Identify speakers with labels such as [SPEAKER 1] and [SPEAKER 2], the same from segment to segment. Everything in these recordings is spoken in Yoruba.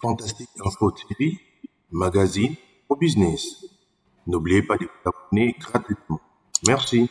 [SPEAKER 1] Fantastique Info TV, magazine au business. N'oubliez pas de vous abonner gratuitement. Merci.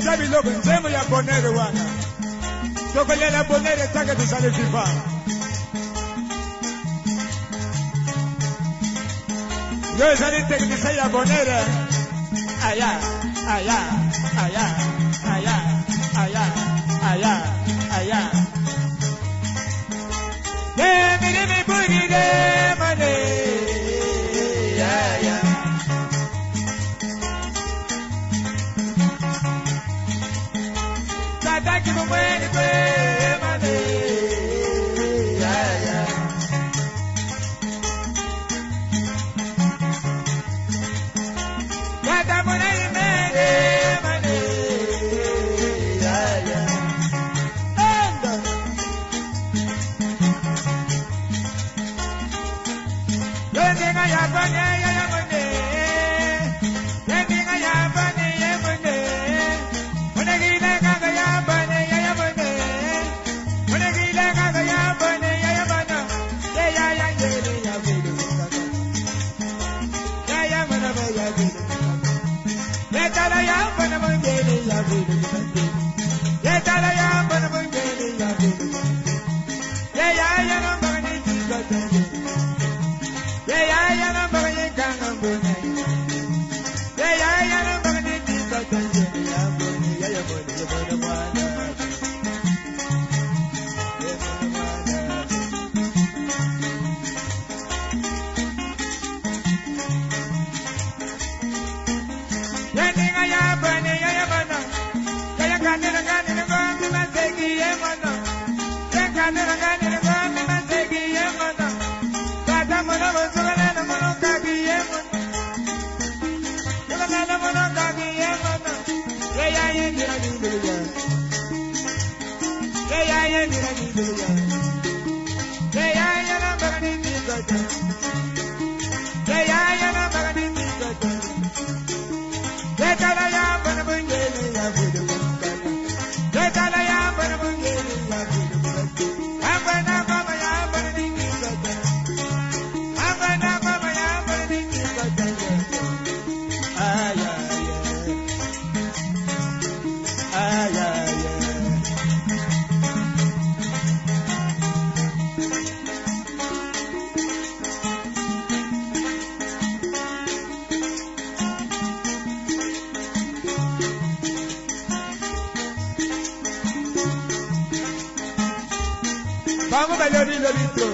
[SPEAKER 2] già mi loco insieme a Bonere yo sto la que que te sale yo te que que te a poner eh, Allá, allá, allá away the grave, my name. Bango Melody Lobito.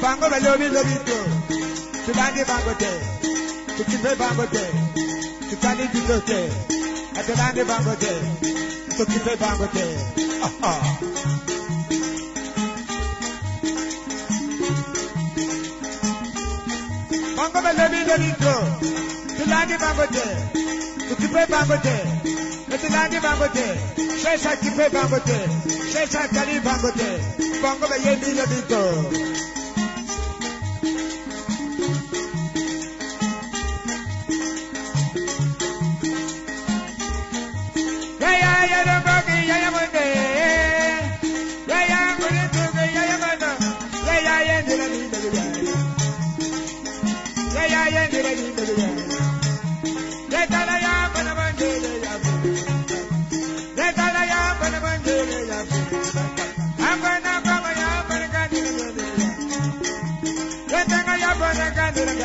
[SPEAKER 2] Bango Melody Lobito. Tubandi Bangote. Tukipe Bangote. Tukani Dinote. Adelani Bangote. Tukipe Bangote. Ah ah. Bango Melody Lobito. Tubandi Bangote. Tukipe Bangote. Mitilandi Bangote, Shesha Kipe Bangote, Shesha Kali Bangote, Bongo be Yendi Lobito.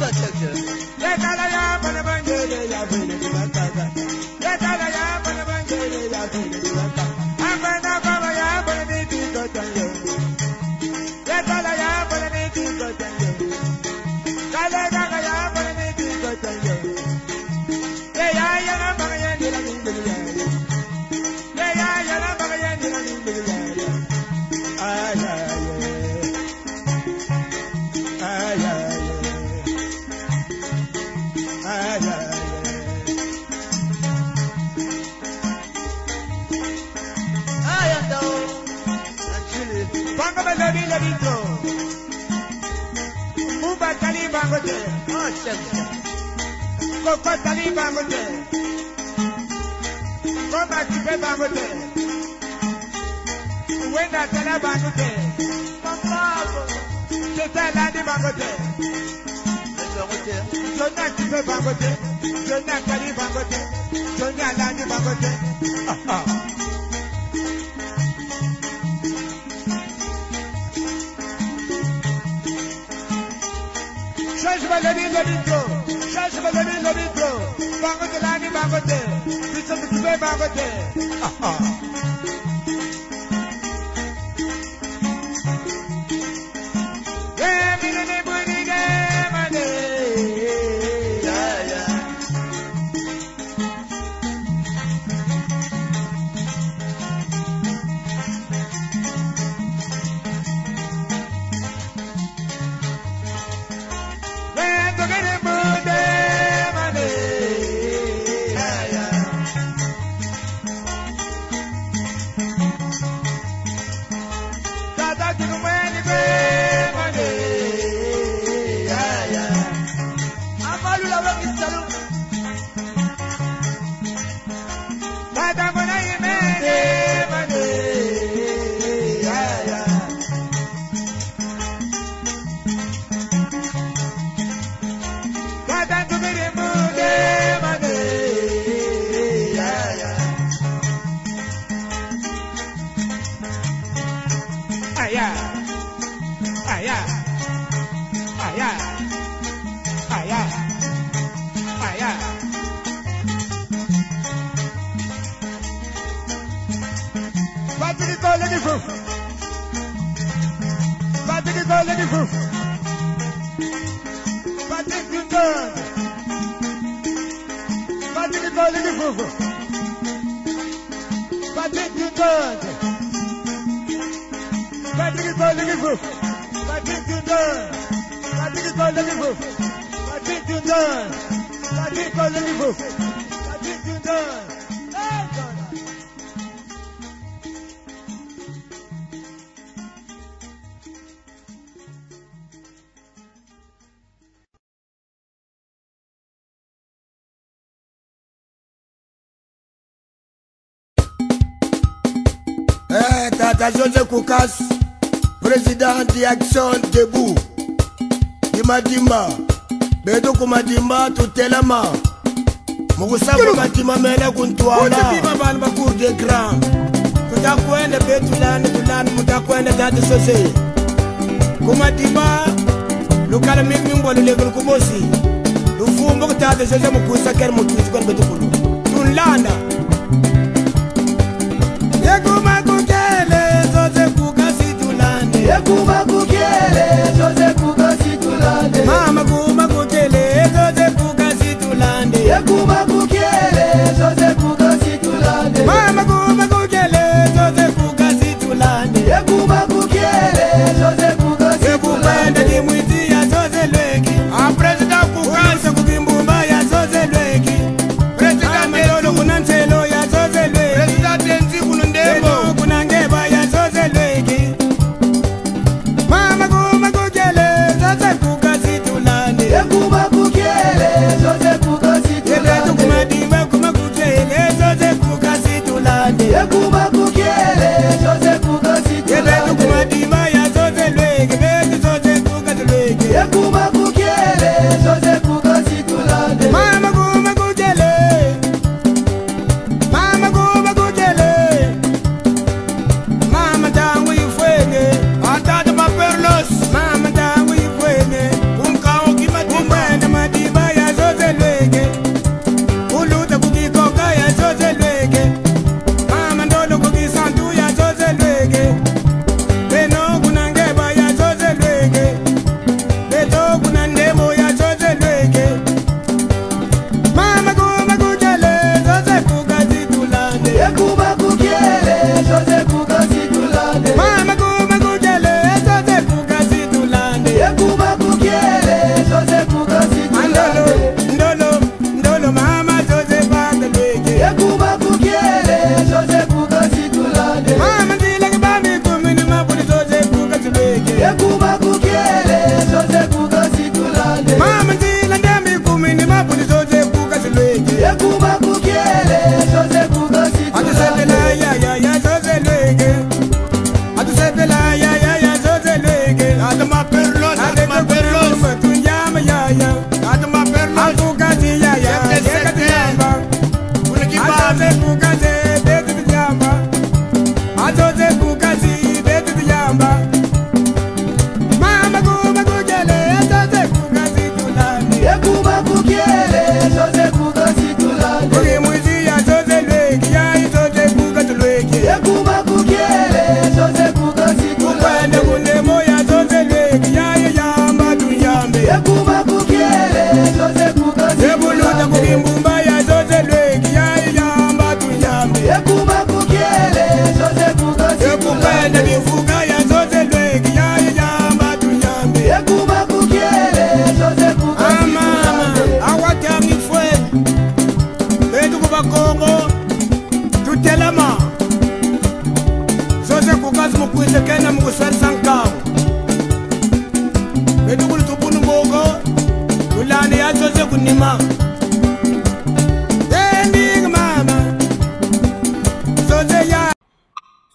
[SPEAKER 2] 这天气 tali bangote koko tali bangote koba kipe bangote wenda tala bangote teta ladi bangote jona kipe bangote jona tali bangote jona ladi bangote. ಬಲಡಿ ನಡೀತು ಶಾಸಕ ಬಲಡಿ ನಡೀತು ಬಾಗುತ್ತೆ ಲಾಗಿ ಬಾಗುತ್ತೆ ಬಿಸಲು ಕಿಬೆ ಬಾಗುತ್ತೆ America. lady fruit. Patrick is our lady fruit. Patrick you turn. Patrick is our lady fruit. Patrick you turn. Patrick is our lady fruit. Patrick you turn. Patrick is our lady fruit. Patrick you turn. Patrick is our lady fruit. Patrick you turn.
[SPEAKER 1] Ata Jose Koukas Prezident di Aksyon Debou Dima dima Bedou kou madima toutelama Mou sa kou madima mele koun toala Kou di bima ban bakou de gran Kou ta kwen de betou lan Kou lan mou ta kwen de tante sose Kou madima Lukal mik mi mbo lulekoun kou mousi Lufou mbo kou tante sose Mou kou sa ker mou kou sikon betou koun Toun lan da ekuba kukele toze kuba situlade mama ku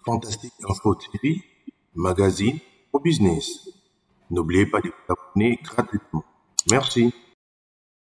[SPEAKER 1] Fantastique Info TV, magazine au business. N'oubliez pas de vous abonner gratuitement. Merci.